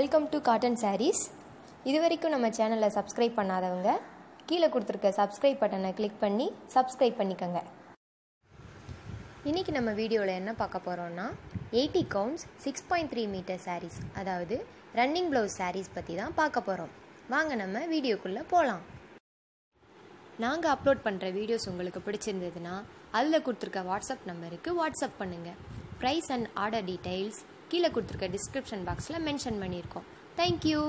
Welcome to cotton saris இது வரைக்கும் நம்ம சேனலை சப்ஸ்கிரைப் பண்ணாதவங்க கீழே கொடுத்துருக்க சப்ஸ்கிரைப் பட்டனை கிளிக் பண்ணி சப்ஸ்கிரைப் பண்ணிக்கோங்க. இன்றைக்கி நம்ம வீடியோவில் என்ன பார்க்க போகிறோம்னா eighty counts six point three metre saris அதாவது ரன்னிங் ப்ளவுஸ் சாரீஸ் பற்றி தான் பார்க்க போகிறோம் வாங்க நம்ம வீடியோக்குள்ளே போகலாம் நாங்கள் அப்லோட் பண்ணுற வீடியோஸ் உங்களுக்கு பிடிச்சிருந்ததுன்னா அதில் கொடுத்துருக்க வாட்ஸ்அப் நம்பருக்கு வாட்ஸ்அப் பண்ணுங்கள் ப்ரைஸ் அண்ட் ஆர்டர் டீட்டெயில்ஸ் கீழே கொடுத்துருக்க டிஸ்கிரிப்ஷன் பாக்ஸில் மென்ஷன் பண்ணியிருக்கோம். தேங்க்யூ